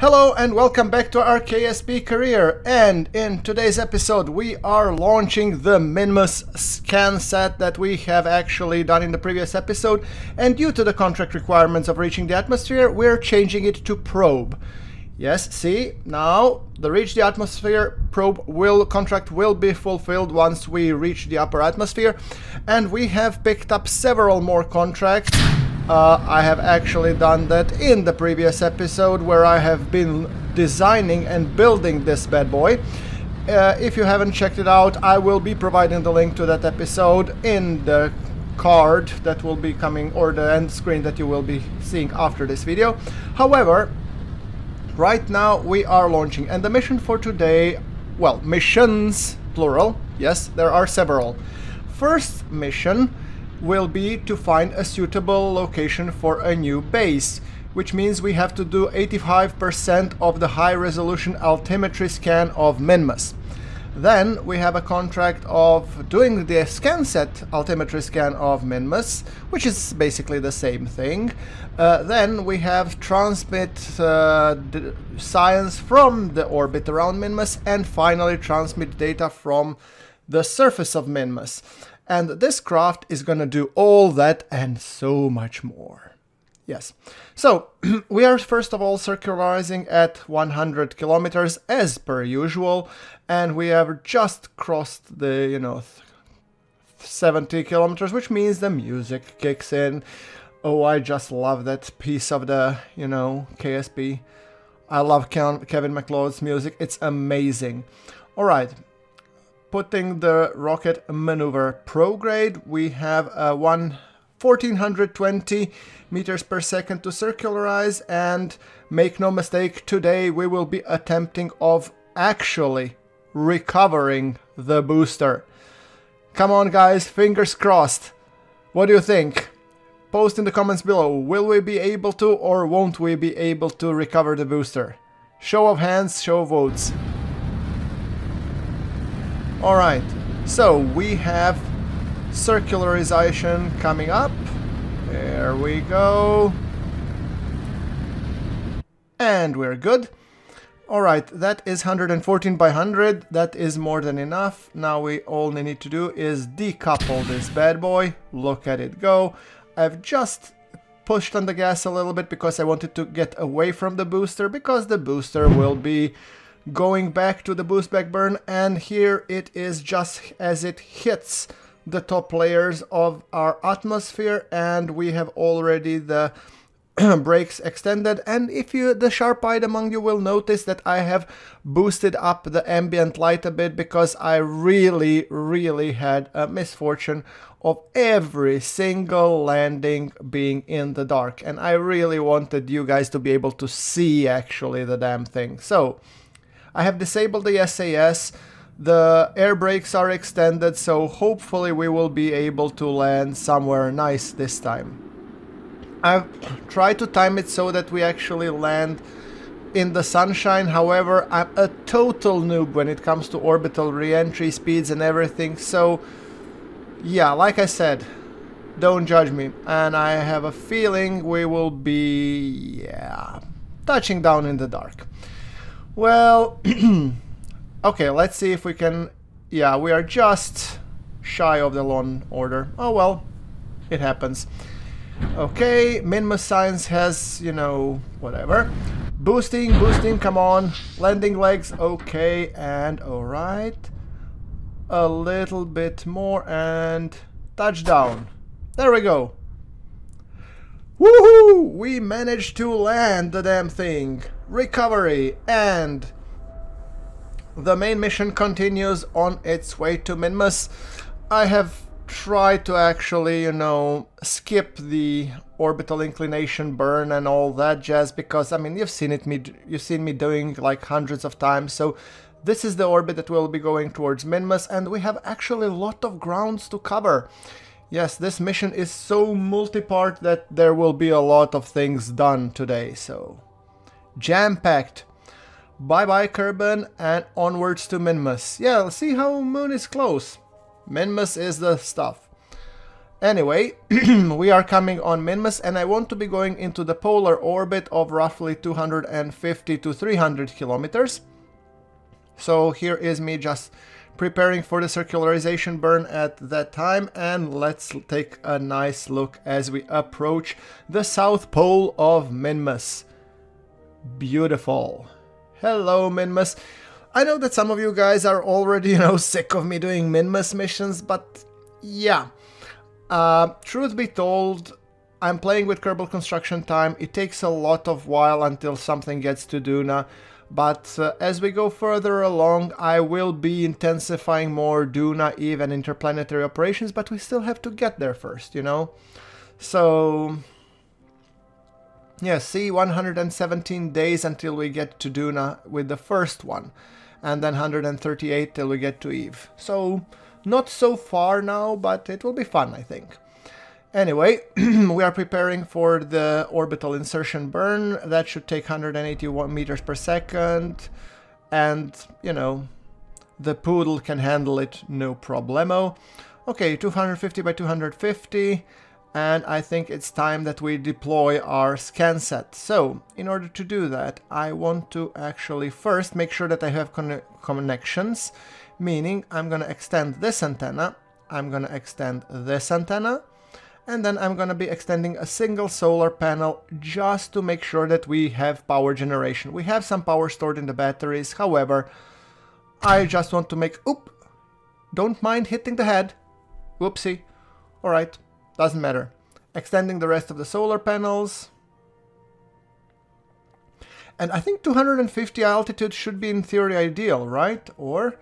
Hello and welcome back to our KSP career. And in today's episode we are launching the Minmus SCANSat that we have actually done in the previous episode. And due to the contract requirements of reaching the atmosphere we're changing it to probe. Yes, see, now the reach the atmosphere probe will contract will be fulfilled once we reach the upper atmosphere. And we have picked up several more contracts uh, I have actually done that in the previous episode where I have been designing and building this bad boy. Uh, if you haven't checked it out, I will be providing the link to that episode in the card that will be coming or the end screen that you will be seeing after this video. However, right now we are launching and the mission for today, well, missions, plural, yes, there are several. First mission will be to find a suitable location for a new base, which means we have to do 85% of the high resolution altimetry scan of Minmus. Then we have a contract of doing the SCANSat altimetry scan of Minmus, which is basically the same thing. Uh, then we have transmit uh, science from the orbit around Minmus, and finally transmit data from the surface of Minmus. And this craft is gonna do all that and so much more. Yes. So, we are first of all circularizing at 100 kilometers as per usual, and we have just crossed the, you know, 70 kilometers, which means the music kicks in. Oh, I just love that piece of the, you know, KSP. I love Kevin MacLeod's music. It's amazing. All right, putting the rocket maneuver prograde, we have a 1 1420 meters per second to circularize and make no mistake, today we will be attempting of actually recovering the booster. Come on guys, fingers crossed. What do you think? Post in the comments below, will we be able to or won't we be able to recover the booster? Show of hands, show of votes. Alright, so we have circularization coming up. There we go. And we're good. Alright, that is 114 by 100. That is more than enough. Now we all need to do is decouple this bad boy. Look at it go. I've just pushed on the gas a little bit because I wanted to get away from the booster because the booster will be going back to the boost back burn and here it is just as it hits the top layers of our atmosphere and we have already the brakes extended. And if you the sharp-eyed among you will notice that I have boosted up the ambient light a bit because I really really had a misfortune of every single landing being in the dark. And I really wanted you guys to be able to see actually the damn thing. So I have disabled the SAS. The air brakes are extended, so hopefully we will be able to land somewhere nice this time. I've tried to time it so that we actually land in the sunshine, however, I'm a total noob when it comes to orbital re-entry speeds and everything, so yeah, like I said, don't judge me, and I have a feeling we will be, yeah, touching down in the dark. Well, okay, let's see if we can... Yeah, we are just shy of the lawn order. Oh well, it happens. Okay, Minmus Science has, you know, whatever. Boosting, boosting, come on. Landing legs, okay, and alright. A little bit more and touchdown. There we go. Woohoo! We managed to land the damn thing. Recovery and the main mission continues on its way to Minmus. I have tried to actually, you know, skip the orbital inclination burn and all that jazz because I mean you've seen it me you've seen me doing like hundreds of times so this is the orbit that we'll be going towards Minmus and we have actually a lot of grounds to cover. Yes, this mission is so multi-part that there will be a lot of things done today, so... Jam-packed. Bye-bye Kerbin and onwards to Minmus. Yeah, let's see how Mun is close. Minmus is the stuff. Anyway, we are coming on Minmus and I want to be going into the polar orbit of roughly 250 to 300 kilometers. So here is me just preparing for the circularization burn at that time and let's take a nice look as we approach the south pole of Minmus. Beautiful. Hello Minmus. I know that some of you guys are already, you know, sick of me doing Minmus missions, but yeah. Uh, truth be told, I'm playing with Kerbal Construction Time. It takes a lot of while until something gets to Duna. But uh, as we go further along, I will be intensifying more Duna, Eve, and interplanetary operations, but we still have to get there first, you know? So... Yeah, see, 117 days until we get to Duna with the first one, and then 138 till we get to Eve. So, not so far now, but it will be fun, I think. Anyway, we are preparing for the orbital insertion burn. That should take 181 meters per second. And, you know, the Poodle can handle it no problemo. Okay, 250 by 250. And I think it's time that we deploy our SCANSat. So, in order to do that, I want to actually first make sure that I have con connections. Meaning, I'm going to extend this antenna. I'm going to extend this antenna and then I'm gonna be extending a single solar panel just to make sure that we have power generation. We have some power stored in the batteries, however, I just want to make... Oop! Don't mind hitting the head. Whoopsie. Alright, doesn't matter. Extending the rest of the solar panels. And I think 250 altitude should be in theory ideal, right? Or,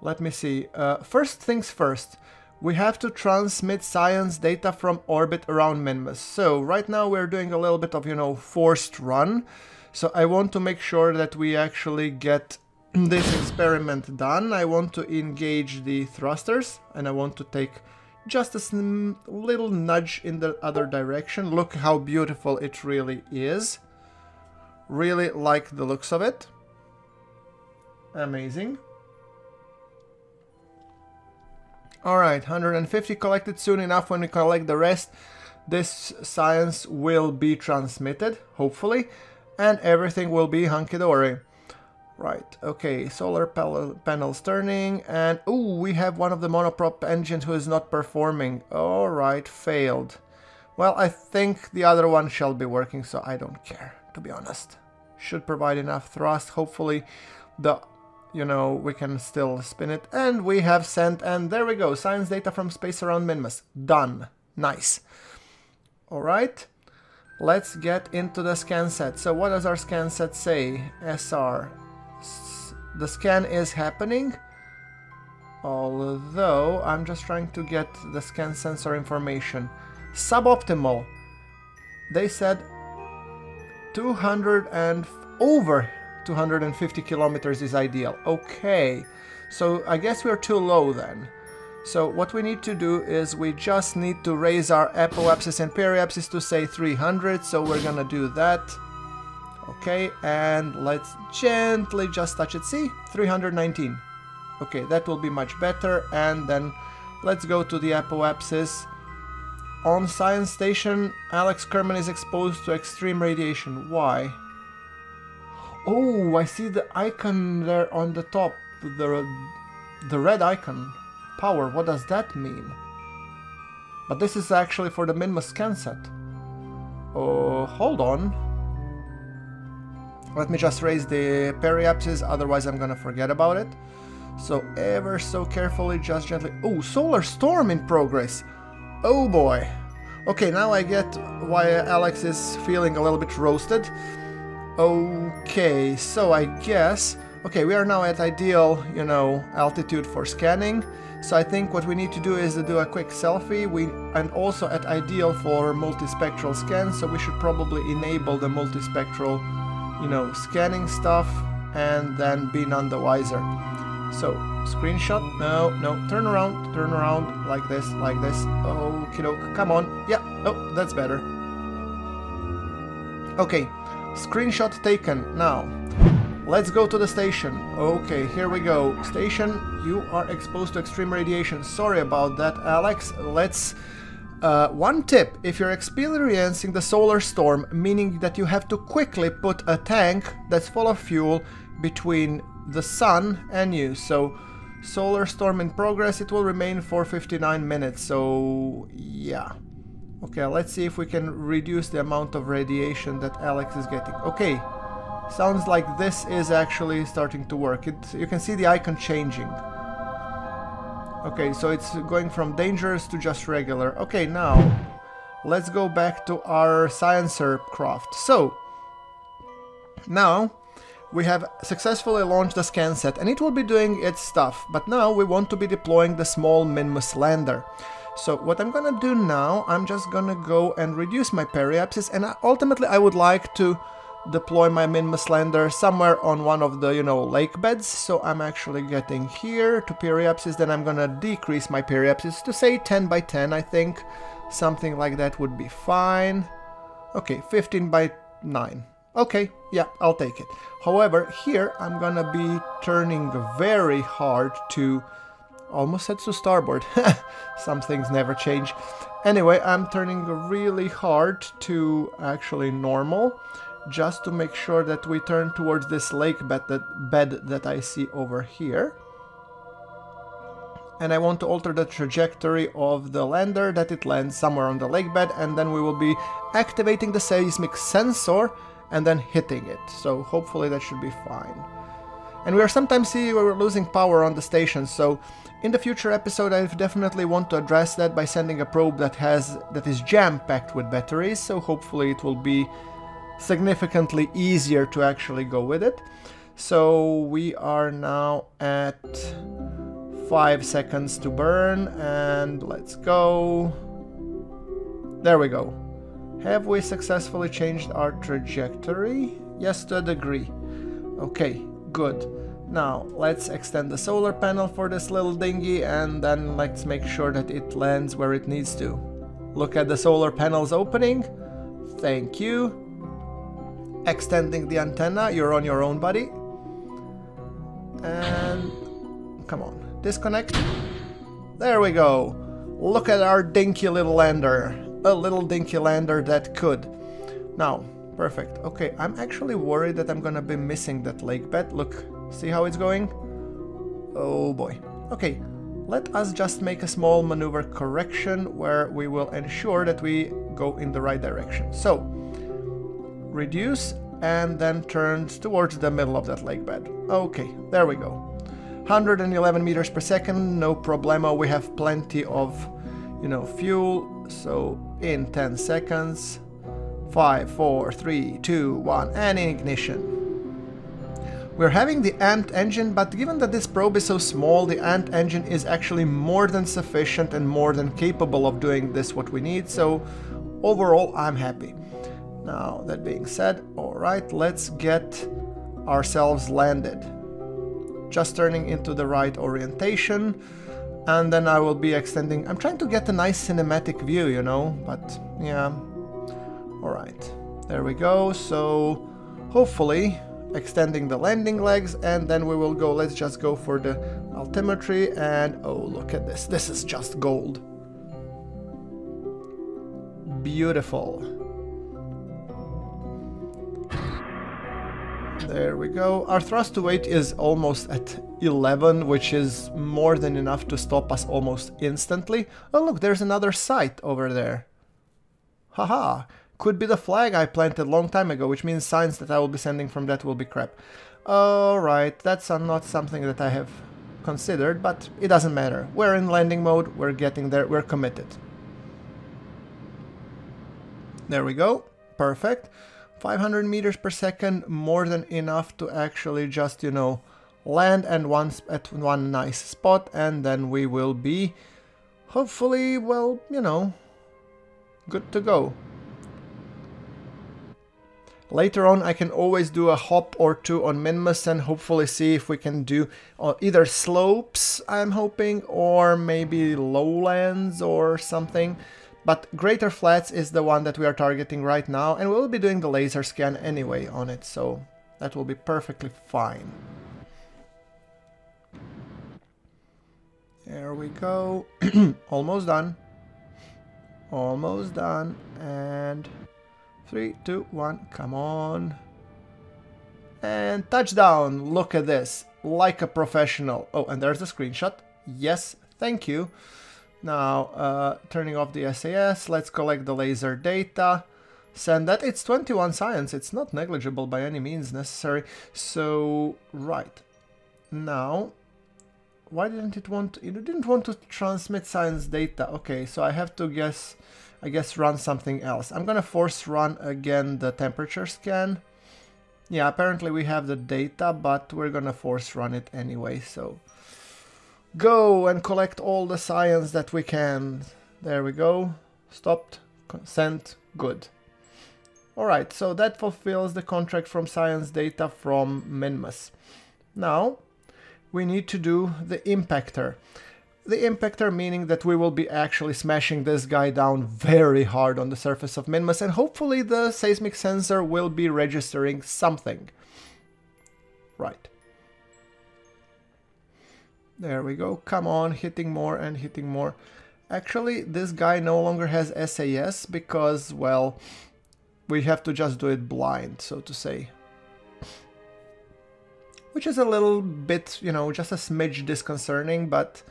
let me see. Uh, first things first we have to transmit science data from orbit around Minmus. So right now we're doing a little bit of, you know, forced run. So I want to make sure that we actually get this experiment done. I want to engage the thrusters and I want to take just a little nudge in the other direction. Look how beautiful it really is. Really like the looks of it. Amazing. Alright, 150 collected soon enough when we collect the rest. This science will be transmitted, hopefully, and everything will be hunky-dory. Right, okay, solar panels turning, and oh, we have one of the monoprop engines who is not performing. Alright, failed. Well, I think the other one shall be working, so I don't care, to be honest. Should provide enough thrust, hopefully the you know, we can still spin it. And we have sent, and there we go, science data from space around Minmus. Done. Nice. Alright, let's get into the SCANSat. So what does our SCANSat say? SR. The scan is happening, although I'm just trying to get the scan sensor information. Suboptimal. They said 200 and over 250 kilometers is ideal. Okay, so I guess we're too low then. So what we need to do is we just need to raise our apoapsis and periapsis to say 300, so we're gonna do that. Okay, and let's gently just touch it. See? 319. Okay, that will be much better. And then let's go to the apoapsis. On Science Station, Alex Kerman is exposed to extreme radiation. Why? Oh, I see the icon there on the top. The, the red icon. Power, what does that mean? But this is actually for the Minmus SCANSat. Oh, hold on. Let me just raise the periapsis, otherwise I'm gonna forget about it. So ever so carefully, just gently... Oh, solar storm in progress! Oh boy! Okay, now I get why Alex is feeling a little bit roasted. Okay, so I guess... Okay, we are now at ideal, you know, altitude for scanning. So I think what we need to do is to do a quick selfie. We And also at ideal for multispectral scans, so we should probably enable the multispectral, you know, scanning stuff and then be none the wiser. So, screenshot, no, no, turn around, turn around, like this, like this. Okay, doke, come on, yeah, oh, that's better. Okay, Screenshot taken. Now, let's go to the station. Okay, here we go. Station, you are exposed to extreme radiation. Sorry about that, Alex. Let's Uh, one tip, if you're experiencing the solar storm, meaning that you have to quickly put a tank that's full of fuel between the sun and you. So solar storm in progress, it will remain for 59 minutes, so yeah. Okay, let's see if we can reduce the amount of radiation that Alex is getting. Okay, sounds like this is actually starting to work. It, you can see the icon changing. Okay, so it's going from dangerous to just regular. Okay, now let's go back to our Sciencer craft. So, now we have successfully launched the SCANSat and it will be doing its stuff, but now we want to be deploying the small Minmus lander. So what I'm gonna do now, I'm just gonna go and reduce my periapsis and ultimately I would like to deploy my Minmus lander somewhere on one of the, you know, lake beds. So I'm actually getting here to periapsis, then I'm gonna decrease my periapsis to say 10 by 10, I think. Something like that would be fine. Okay, 15 by 9. Okay, yeah, I'll take it. However, here I'm gonna be turning very hard to... Almost said to starboard. Some things never change. Anyway, I'm turning really hard to actually normal just to make sure that we turn towards this lake bed that, bed that I see over here. And I want to alter the trajectory of the lander that it lands somewhere on the lake bed and then we will be activating the seismic sensor and then hitting it. So hopefully that should be fine. And we are sometimes seeing we're losing power on the station, so in the future episode I definitely want to address that by sending a probe that has that is jam-packed with batteries, so hopefully it will be significantly easier to actually go with it. So we are now at 5 seconds to burn and let's go. There we go. Have we successfully changed our trajectory? Yes, to a degree. Okay, good. Now, let's extend the solar panel for this little dinghy and then let's make sure that it lands where it needs to. Look at the solar panels opening. Thank you extending the antenna. You're on your own, buddy. And come on, disconnect. There we go. Look at our dinky little lander. A little dinky lander that could. Now, perfect. Okay, I'm actually worried that I'm gonna be missing that lake bed. Look, see how it's going? Oh boy. Okay, let us just make a small maneuver correction where we will ensure that we go in the right direction. So, reduce, and then turns towards the middle of that lake bed. Okay, there we go. 111 meters per second, no problemo. We have plenty of, you know, fuel. So in 10 seconds, 5, 4, 3, 2, 1, and ignition. We're having the Ant engine, but given that this probe is so small, the Ant engine is actually more than sufficient and more than capable of doing this what we need, so overall I'm happy. Now, that being said, alright, let's get ourselves landed. Just turning into the right orientation, and then I will be extending... I'm trying to get a nice cinematic view, you know, but yeah. Alright, there we go, so hopefully extending the landing legs, and then we will go, let's just go for the altimetry, and oh, look at this, this is just gold. Beautiful. There we go. Our thrust to weight is almost at 11, which is more than enough to stop us almost instantly. Oh look, there's another site over there. Haha, could be the flag I planted long time ago, which means signs that I will be sending from that will be crap. Alright, that's not something that I have considered, but it doesn't matter. We're in landing mode, we're getting there, we're committed. There we go, perfect. 500 meters per second, more than enough to actually just, you know, land and once at one nice spot and then we will be hopefully, well, you know, good to go. Later on I can always do a hop or two on Minmus and hopefully see if we can do uh, either slopes, I'm hoping, or maybe lowlands or something. But Greater Flats is the one that we are targeting right now, and we'll be doing the laser scan anyway on it, so that will be perfectly fine. There we go. Almost done. Almost done. And three, two, one, come on. And touchdown. Look at this. Like a professional. Oh, and there's the screenshot. Yes, thank you. Now, uh, turning off the SAS, let's collect the laser data. Send that. It's 21 science. It's not negligible by any means necessary. So, right. Now, why didn't it want... It didn't want to transmit science data. Okay, so I have to guess... I guess run something else. I'm gonna force run again the temperature scan. Yeah, apparently we have the data, but we're gonna force run it anyway, so... Go and collect all the science that we can. There we go. Stopped. Sent. Good. Alright, so that fulfills the contract from science data from Minmus. Now, we need to do the impactor. The impactor meaning that we will be actually smashing this guy down very hard on the surface of Minmus and hopefully the seismic sensor will be registering something. Right. There we go. Come on, hitting more and hitting more. Actually, this guy no longer has SAS because, well, we have to just do it blind, so to say. Which is a little bit, you know, just a smidge disconcerting, but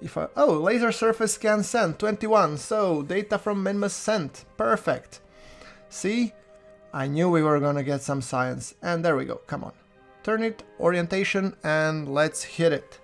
if I... Oh, laser surface scan sent, 21, so data from Minmus sent, perfect. See? I knew we were gonna get some science, and there we go, come on. Turn it, orientation, and let's hit it.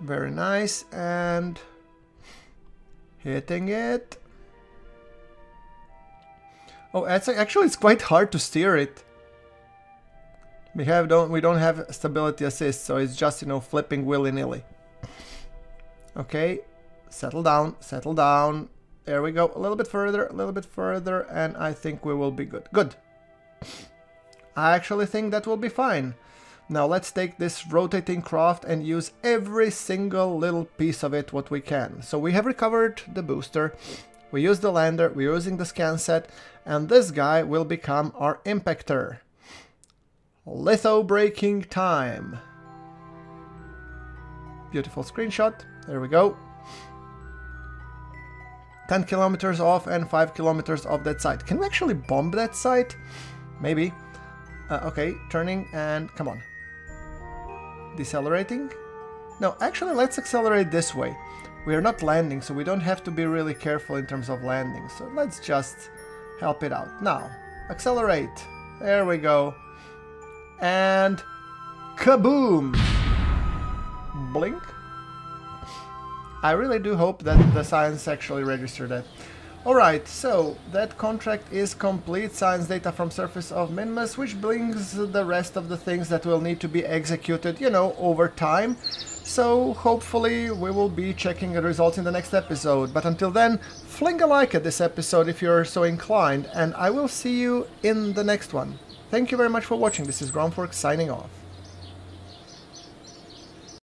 Very nice, and hitting it. Oh, actually it's quite hard to steer it. We have don't we don't have stability assist, so it's just you know flipping willy nilly. Okay, settle down, settle down. There we go. A little bit further, a little bit further, and I think we will be good. Good. I actually think that will be fine. Now let's take this rotating craft and use every single little piece of it what we can. So we have recovered the booster, we use the lander, we're using the SCANSat, and this guy will become our impactor. Lithobraking time. Beautiful screenshot, there we go. 10 kilometers off and 5 kilometers off that site. Can we actually bomb that site? Maybe. Uh, okay, turning and come on decelerating? No, actually let's accelerate this way. We are not landing, so we don't have to be really careful in terms of landing. So let's just help it out. Now, accelerate. There we go. And kaboom! Blink. I really do hope that the science actually registered that. Alright, so that contract is complete, science data from surface of Minmus, which brings the rest of the things that will need to be executed, you know, over time. So hopefully we will be checking the results in the next episode. But until then, fling a like at this episode if you're so inclined, and I will see you in the next one. Thank you very much for watching, this is GrunfWorks signing off.